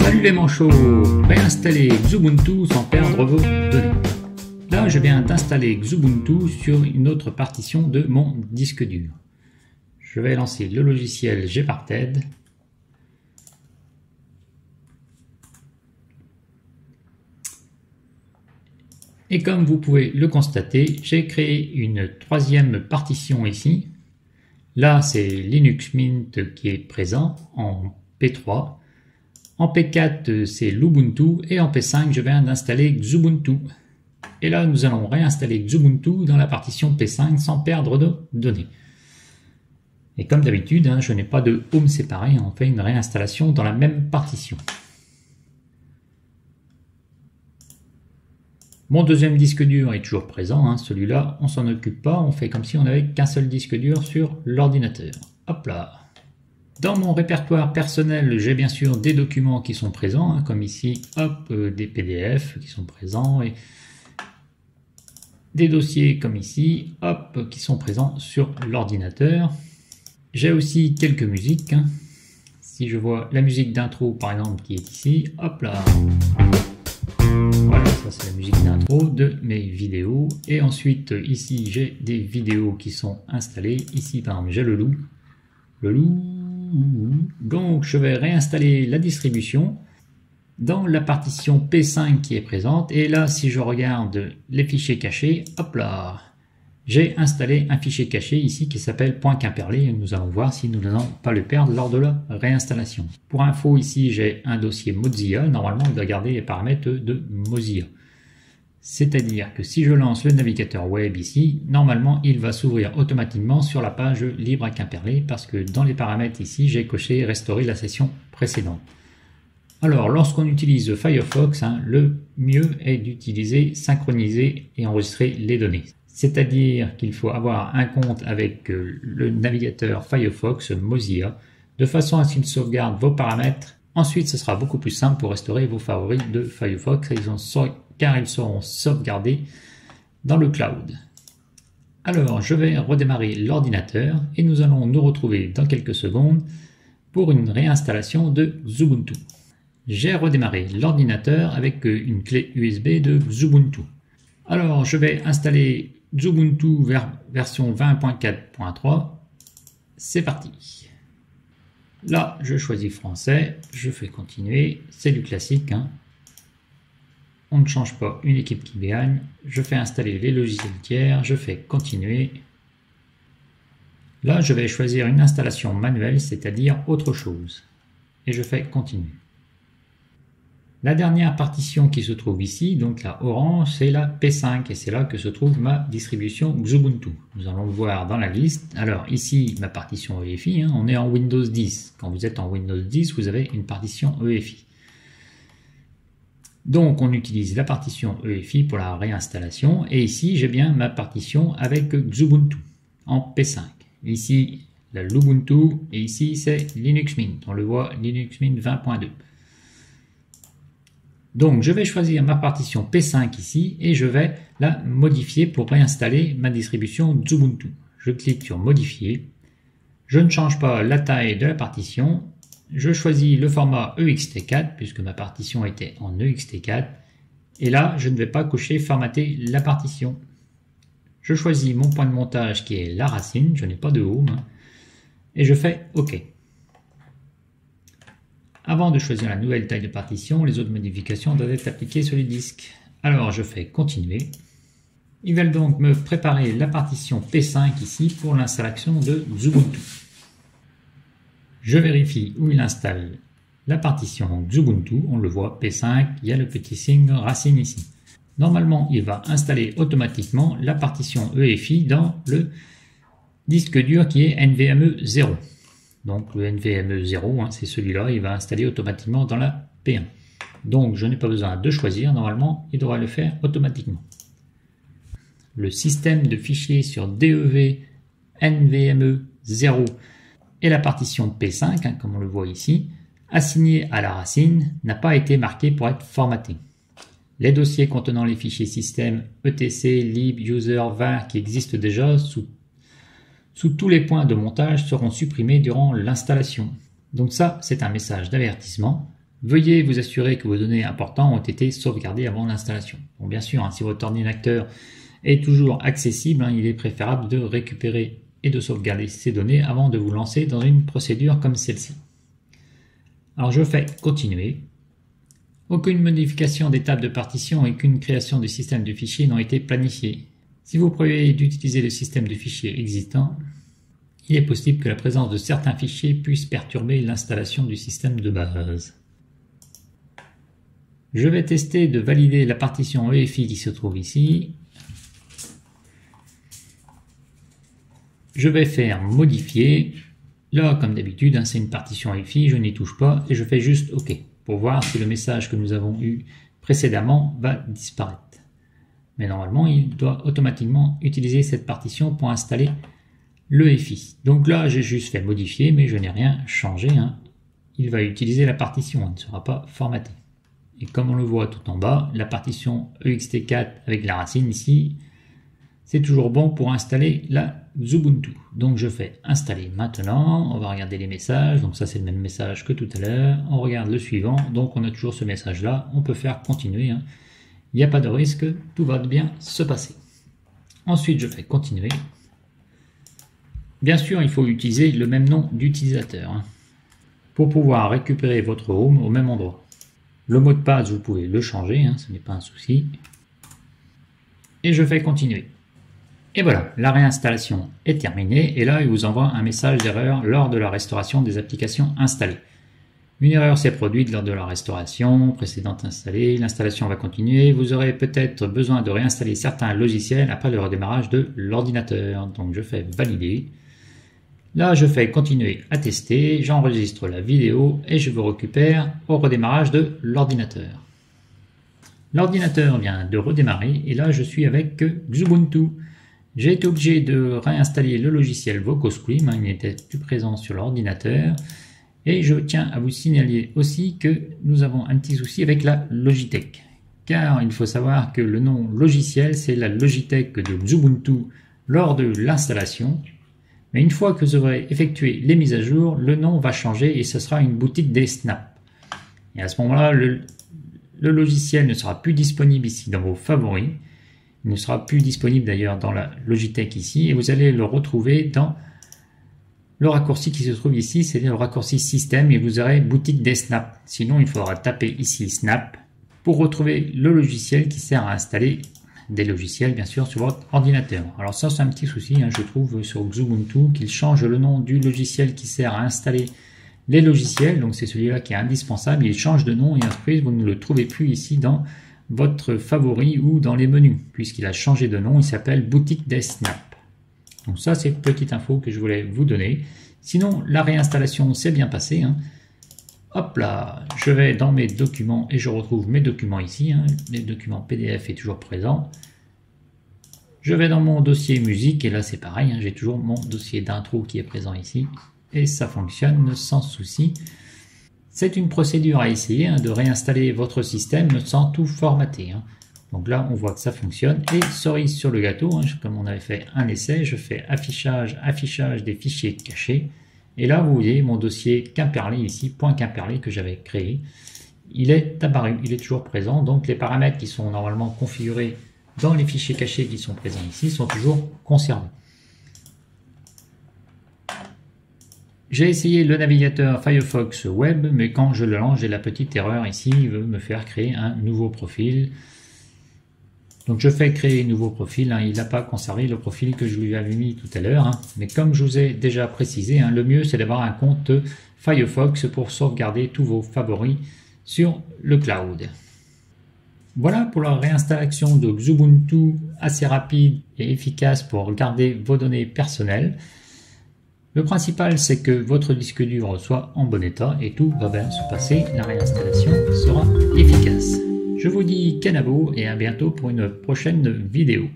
Salut les manchots Réinstaller Xubuntu sans perdre vos données. Là, je viens d'installer Xubuntu sur une autre partition de mon disque dur. Je vais lancer le logiciel Gparted. Et comme vous pouvez le constater, j'ai créé une troisième partition ici. Là, c'est Linux Mint qui est présent en P3. En P4, c'est l'Ubuntu. Et en P5, je viens d'installer Xubuntu. Et là, nous allons réinstaller Xubuntu dans la partition P5 sans perdre de données. Et comme d'habitude, hein, je n'ai pas de home séparé, on fait une réinstallation dans la même partition. Mon deuxième disque dur est toujours présent, hein. celui-là on s'en occupe pas, on fait comme si on n'avait qu'un seul disque dur sur l'ordinateur. Hop là Dans mon répertoire personnel, j'ai bien sûr des documents qui sont présents, hein, comme ici, hop, euh, des PDF qui sont présents, et des dossiers comme ici, hop, qui sont présents sur l'ordinateur. J'ai aussi quelques musiques. Hein. Si je vois la musique d'intro par exemple qui est ici, hop là c'est la musique d'intro de mes vidéos. Et ensuite, ici, j'ai des vidéos qui sont installées. Ici, par exemple, j'ai le loup. Le loup. Donc, je vais réinstaller la distribution dans la partition P5 qui est présente. Et là, si je regarde les fichiers cachés, hop là, j'ai installé un fichier caché ici qui s'appelle .quimperlé nous allons voir si nous n'allons pas le perdre lors de la réinstallation. Pour info, ici j'ai un dossier Mozilla. Normalement, il doit garder les paramètres de Mozilla. C'est-à-dire que si je lance le navigateur web ici, normalement il va s'ouvrir automatiquement sur la page libre à Quimperlé parce que dans les paramètres ici, j'ai coché restaurer la session précédente. Alors, lorsqu'on utilise Firefox, hein, le mieux est d'utiliser synchroniser et enregistrer les données. C'est-à-dire qu'il faut avoir un compte avec euh, le navigateur Firefox Mozilla de façon à ce qu'il sauvegarde vos paramètres. Ensuite, ce sera beaucoup plus simple pour restaurer vos favoris de Firefox car ils seront sauvegardés dans le cloud. Alors, je vais redémarrer l'ordinateur et nous allons nous retrouver dans quelques secondes pour une réinstallation de Xubuntu. J'ai redémarré l'ordinateur avec euh, une clé USB de Xubuntu. Alors, je vais installer Xubuntu version 20.4.3. C'est parti. Là, je choisis français, je fais continuer, c'est du classique. Hein. On ne change pas une équipe qui gagne. Je fais installer les logiciels tiers, je fais continuer. Là, je vais choisir une installation manuelle, c'est-à-dire autre chose. Et je fais continuer. La dernière partition qui se trouve ici, donc la orange, c'est la P5 et c'est là que se trouve ma distribution Xubuntu. Nous allons le voir dans la liste. Alors ici, ma partition EFI, hein, on est en Windows 10. Quand vous êtes en Windows 10, vous avez une partition EFI. Donc on utilise la partition EFI pour la réinstallation et ici j'ai bien ma partition avec Xubuntu en P5. Ici la Lubuntu et ici c'est Linux Mint. On le voit Linux Mint 20.2. Donc je vais choisir ma partition P5 ici et je vais la modifier pour réinstaller ma distribution Xubuntu. Je clique sur modifier. Je ne change pas la taille de la partition. Je choisis le format EXT4 puisque ma partition était en EXT4. Et là, je ne vais pas cocher formater la partition. Je choisis mon point de montage qui est la racine, je n'ai pas de home. Et je fais OK. Avant de choisir la nouvelle taille de partition, les autres modifications doivent être appliquées sur les disques. Alors je fais continuer. Ils veulent donc me préparer la partition P5 ici pour l'installation de Xubuntu. Je vérifie où il installe la partition Xubuntu. On le voit, P5, il y a le petit signe racine ici. Normalement, il va installer automatiquement la partition EFI dans le disque dur qui est NVMe 0. Donc le NVMe 0, hein, c'est celui-là, il va installer automatiquement dans la P1. Donc je n'ai pas besoin de choisir, normalement il devra le faire automatiquement. Le système de fichiers sur DEV NVMe 0 et la partition P5, hein, comme on le voit ici, assigné à la racine, n'a pas été marqué pour être formaté. Les dossiers contenant les fichiers système etc, lib, user, var qui existent déjà sous sous tous les points de montage seront supprimés durant l'installation. Donc ça, c'est un message d'avertissement. Veuillez vous assurer que vos données importantes ont été sauvegardées avant l'installation. Bon, bien sûr, hein, si votre ordinateur est toujours accessible, hein, il est préférable de récupérer et de sauvegarder ces données avant de vous lancer dans une procédure comme celle-ci. Alors je fais continuer. Aucune modification des tables de partition et qu'une création du système de fichiers n'ont été planifiées. Si vous prévoyez d'utiliser le système de fichiers existant, il est possible que la présence de certains fichiers puisse perturber l'installation du système de base. Je vais tester de valider la partition EFI qui se trouve ici. Je vais faire modifier. Là, comme d'habitude, hein, c'est une partition EFI, je n'y touche pas et je fais juste OK pour voir si le message que nous avons eu précédemment va disparaître. Mais normalement, il doit automatiquement utiliser cette partition pour installer le FI. Donc là, j'ai juste fait modifier, mais je n'ai rien changé. Hein. Il va utiliser la partition, il ne sera pas formaté. Et comme on le voit tout en bas, la partition EXT4 avec la racine ici, c'est toujours bon pour installer la Ubuntu. Donc je fais installer maintenant, on va regarder les messages, donc ça c'est le même message que tout à l'heure, on regarde le suivant, donc on a toujours ce message là, on peut faire continuer, hein. Il n'y a pas de risque, tout va bien se passer. Ensuite je fais continuer, Bien sûr, il faut utiliser le même nom d'utilisateur hein, pour pouvoir récupérer votre home au même endroit. Le mot de passe, vous pouvez le changer, hein, ce n'est pas un souci. Et je fais continuer. Et voilà, la réinstallation est terminée et là, il vous envoie un message d'erreur lors de la restauration des applications installées. Une erreur s'est produite lors de la restauration précédente installée, l'installation va continuer, vous aurez peut-être besoin de réinstaller certains logiciels après le redémarrage de l'ordinateur. Donc je fais valider. Là, je fais continuer à tester, j'enregistre la vidéo et je vous récupère au redémarrage de l'ordinateur. L'ordinateur vient de redémarrer et là, je suis avec Xubuntu. J'ai été obligé de réinstaller le logiciel VocoScream, il n'était plus présent sur l'ordinateur. Et je tiens à vous signaler aussi que nous avons un petit souci avec la Logitech. Car il faut savoir que le nom logiciel, c'est la Logitech de Xubuntu lors de l'installation. Mais une fois que vous aurez effectué les mises à jour, le nom va changer et ce sera une boutique des snaps. Et à ce moment-là, le, logiciel ne sera plus disponible ici dans vos favoris. Il ne sera plus disponible d'ailleurs dans la Logitech ici et vous allez le retrouver dans le raccourci qui se trouve ici, c'est le raccourci système et vous aurez boutique des snaps. Sinon, il faudra taper ici snap pour retrouver le logiciel qui sert à installer des logiciels, bien sûr, sur votre ordinateur. Alors ça, c'est un petit souci, hein, je trouve, sur Xubuntu, qu'il change le nom du logiciel qui sert à installer les logiciels. Donc c'est celui-là qui est indispensable. Il change de nom et ensuite, vous ne le trouvez plus ici dans votre favori ou dans les menus, puisqu'il a changé de nom. Il s'appelle Boutique des Snap. Donc ça, c'est une petite info que je voulais vous donner. Sinon, la réinstallation s'est bien passée. Hein. Hop là, je vais dans mes documents et je retrouve mes documents ici. Hein. Les documents PDF est toujours présent. Je vais dans mon dossier musique et là c'est pareil, hein. j'ai toujours mon dossier d'intro qui est présent ici et ça fonctionne sans souci. C'est une procédure à essayer hein, de réinstaller votre système sans tout formater. Donc là on voit que ça fonctionne et cerise sur le gâteau, comme on avait fait un essai, je fais affichage, affichage des fichiers cachés. Et là, vous voyez mon dossier Quimperlé ici, point Quimperlé que j'avais créé. Il est apparu, il est toujours présent. Donc les paramètres qui sont normalement configurés dans les fichiers cachés qui sont présents ici sont toujours conservés. J'ai essayé le navigateur Firefox Web, mais quand je le lance, j'ai la petite erreur ici, il veut me faire créer un nouveau profil. Donc je fais créer un nouveau profil, hein. il n'a pas conservé le profil que je lui avais mis tout à l'heure, hein. mais comme je vous ai déjà précisé, hein, le mieux c'est d'avoir un compte Firefox pour sauvegarder tous vos favoris sur le cloud. Voilà pour la réinstallation de Xubuntu assez rapide et efficace pour garder vos données personnelles. Le principal c'est que votre disque dur soit en bon état et tout va bien se passer, la réinstallation sera efficace. Je vous dis canabo et à bientôt pour une prochaine vidéo.